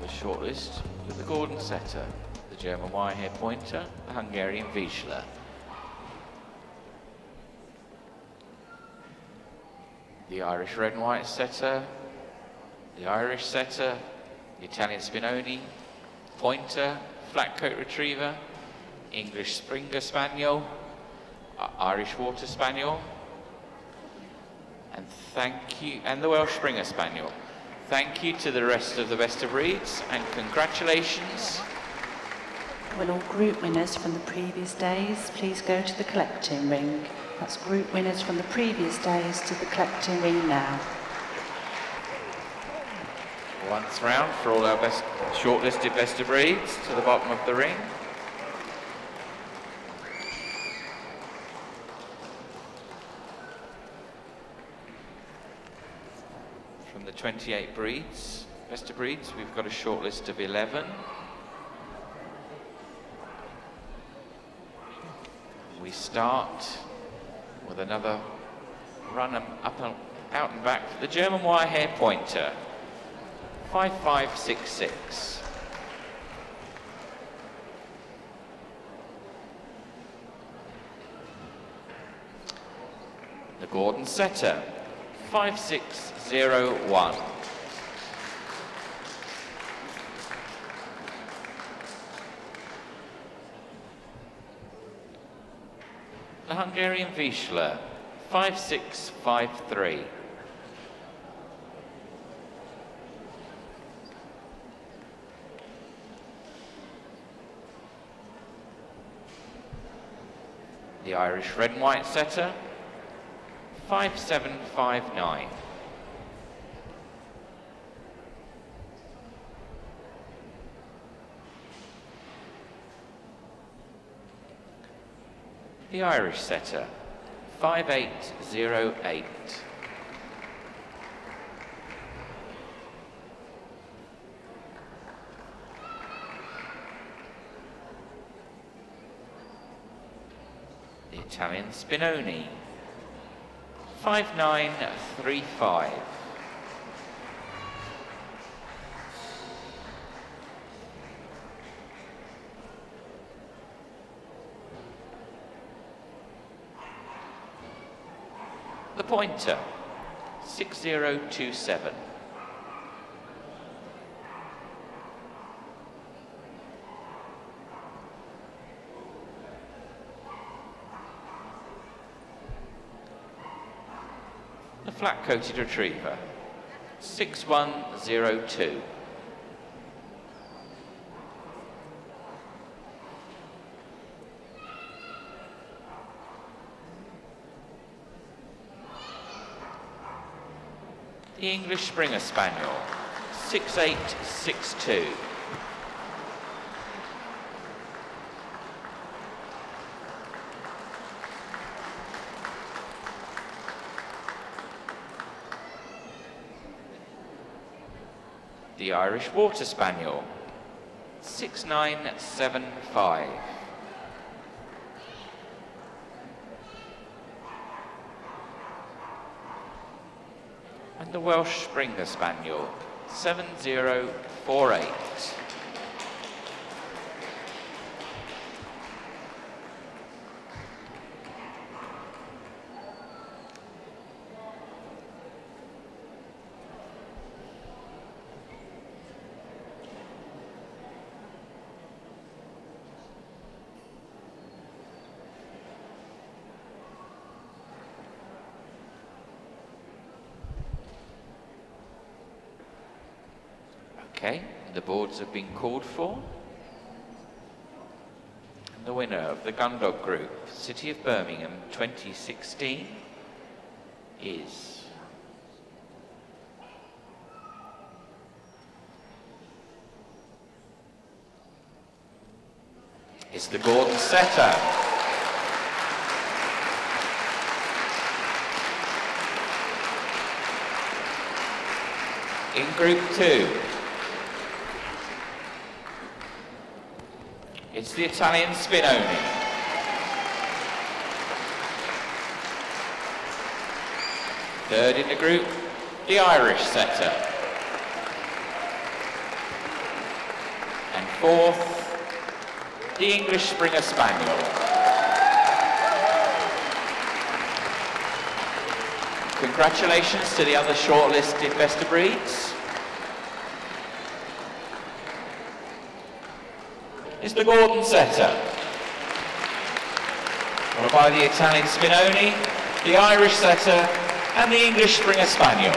the shortlist the Gordon setter, the German Wirehair Pointer, the Hungarian Vizsla. The Irish Red and White setter, the Irish setter, the Italian Spinoni, Pointer, Flat Coat Retriever, English Springer Spaniel, uh, Irish Water Spaniel, and thank you, and the Welsh Springer Spaniel. Thank you to the rest of the best of breeds and congratulations. Will all group winners from the previous days please go to the collecting ring? That's group winners from the previous days to the collecting ring now. Once round for all our best shortlisted best of breeds to the bottom of the ring. 28 breeds, best of breeds, we've got a short list of 11. We start with another run up and out and back for the German Wirehair Pointer. 5566. The Gordon Setter, 5601. The Hungarian Vizsla, 5653. The Irish Red and White Setter, 5759. The Irish Setter, 5808. The Italian Spinoni, 5935. The Pointer, 6027. The Flat-Coated Retriever, 6102. The English Springer Spaniel, 6862. The Irish Water Spaniel, 6975. And the Welsh Springer Spaniel, 7048. Okay, the boards have been called for. And the winner of the Gundog Group, City of Birmingham 2016, is... It's the Gordon Setter. In Group 2, It's the Italian Spinoni. Third in the group, the Irish setter. And fourth, the English Springer Spaniel. Congratulations to the other shortlisted best of breeds. Is the Gordon Setter. Followed by the Italian Spinoni, the Irish Setter and the English Springer Spaniel.